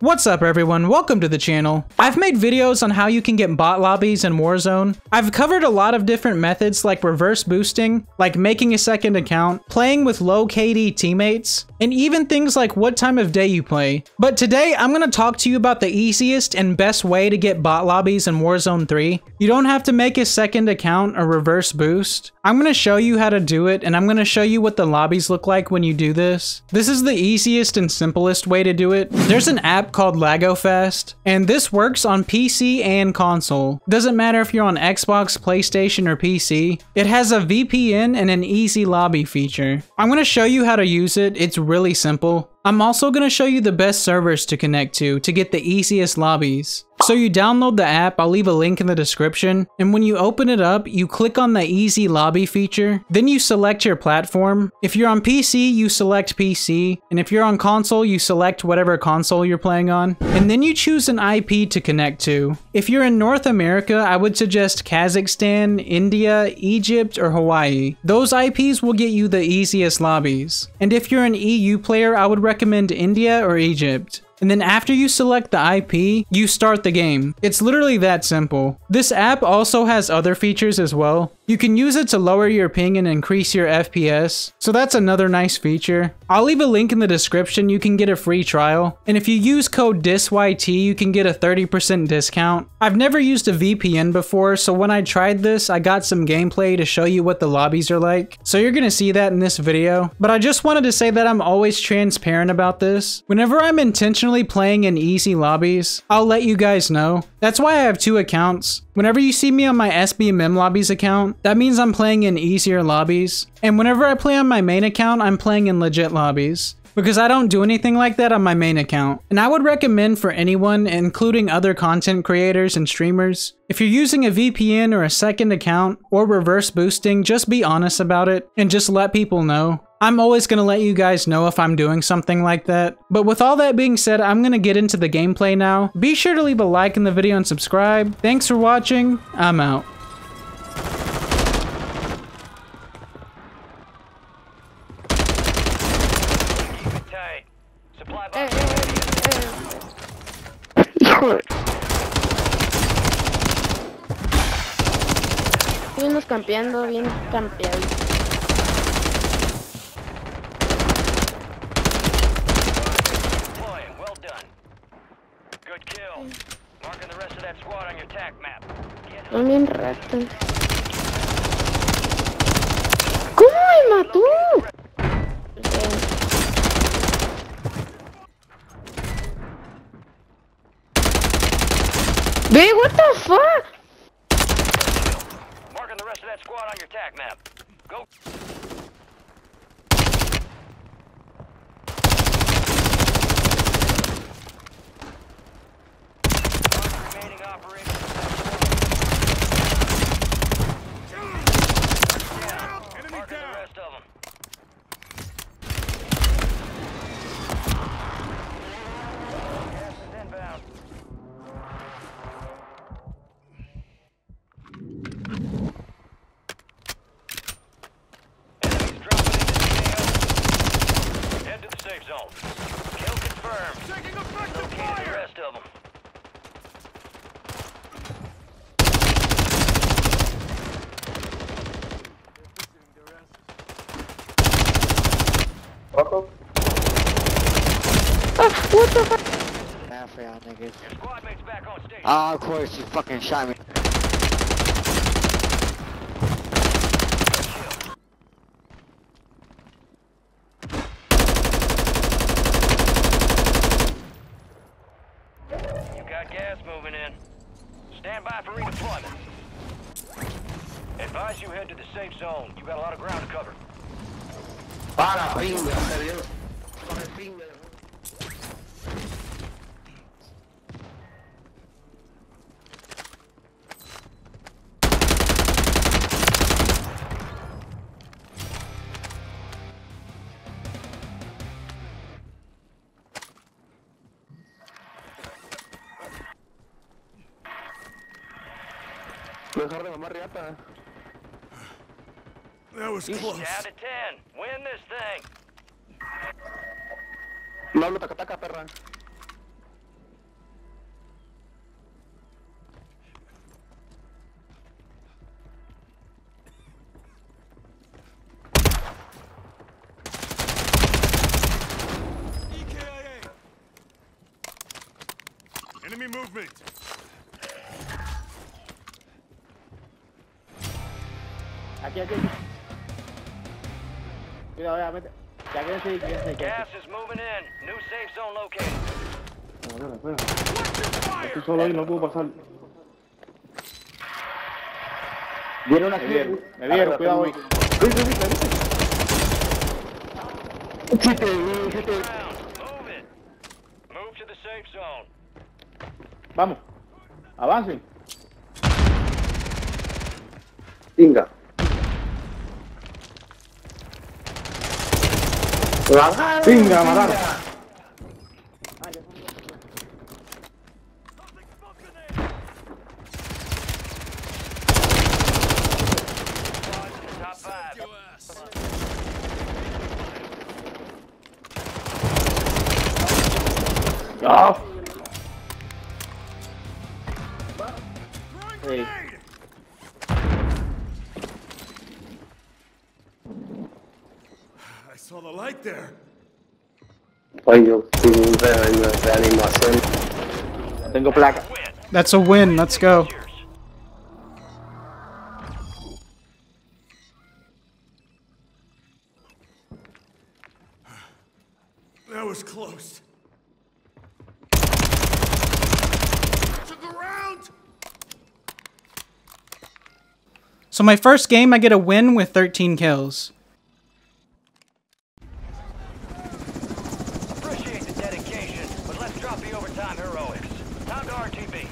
What's up everyone, welcome to the channel. I've made videos on how you can get bot lobbies in Warzone. I've covered a lot of different methods like reverse boosting, like making a second account, playing with low KD teammates, and even things like what time of day you play. But today I'm going to talk to you about the easiest and best way to get bot lobbies in Warzone 3. You don't have to make a second account or reverse boost. I'm going to show you how to do it and I'm going to show you what the lobbies look like when you do this. This is the easiest and simplest way to do it. There's an app called LagoFast and this works on PC and console. Doesn't matter if you're on Xbox, PlayStation, or PC. It has a VPN and an easy lobby feature. I'm going to show you how to use it. It's really simple. I'm also going to show you the best servers to connect to to get the easiest lobbies. So you download the app, I'll leave a link in the description, and when you open it up, you click on the easy lobby feature, then you select your platform. If you're on PC, you select PC, and if you're on console, you select whatever console you're playing on, and then you choose an IP to connect to. If you're in North America, I would suggest Kazakhstan, India, Egypt, or Hawaii. Those IPs will get you the easiest lobbies. And if you're an EU player, I would recommend India or Egypt. And then after you select the IP, you start the game. It's literally that simple. This app also has other features as well. You can use it to lower your ping and increase your FPS, so that's another nice feature. I'll leave a link in the description, you can get a free trial, and if you use code DISYT, you can get a 30% discount. I've never used a VPN before, so when I tried this, I got some gameplay to show you what the lobbies are like, so you're gonna see that in this video. But I just wanted to say that I'm always transparent about this. Whenever I'm intentionally playing in easy lobbies, I'll let you guys know. That's why I have two accounts. Whenever you see me on my SBMM lobbies account, that means I'm playing in easier lobbies. And whenever I play on my main account, I'm playing in legit lobbies because I don't do anything like that on my main account. And I would recommend for anyone, including other content creators and streamers, if you're using a VPN or a second account or reverse boosting, just be honest about it and just let people know. I'm always going to let you guys know if I'm doing something like that. But with all that being said, I'm going to get into the gameplay now. Be sure to leave a like in the video and subscribe. Thanks for watching. I'm out. Vienes campeando, bien campeado. Son bien ratos. ¿Cómo me mató? Big, what the fuck? Marking the rest of that squad on your attack map. Go. Remaining operators. Marking the rest of them. Gas is inbound. Enemies dropping into the AO. Head to the safe zone. Kill confirmed. Taking effective fire. the rest of them. Oh, what the fuck? Bad for y'all niggas. Your squad mates back on station. Oh, ah, of course, you fucking shot me. You got gas moving in. Stand by for redeployment. Advise you head to the safe zone. You got a lot of ground to cover. Para, pinga, serio. El pinga. Mejor de mamá riata. That was close. Out of ten. Win this thing. No hablo taca taca, perra. Enemy movement. Aquí, aquí, aquí. Cuidado, ya, mete. Ya quédense ahí, quédense ahí. Gas is moving in. New safe zone located. Espera, espera, espera. Estoy solo ahí, no puedo pasar. Viene una Me vieron, me vieron, cuidado ahí. Sí te vi, sí te vi. Round. Move it. Move to the safe zone. Vamos. Avancen. Venga. Venga, matar. ¡Ah! Hey. I saw the light there. Ay, yo tengo de, de animación. No tengo placa. Win. That's a win. Let's go. That was close. To the ground. So my first game, I get a win with 13 kills. Appreciate the dedication, but let's drop the overtime heroics. Time to RTB.